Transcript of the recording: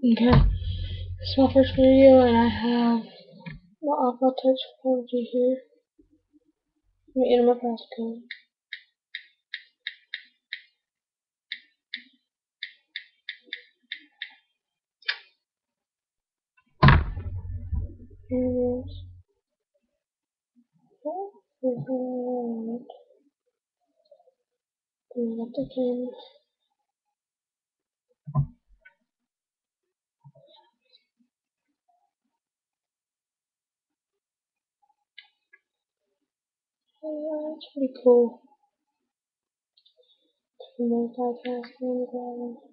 Okay, this is my first video and I have my Touch 4G here. Let me enter my passcode. Here it is. Here's the Then I got the camera. Yeah, it's pretty cool. Multitasking.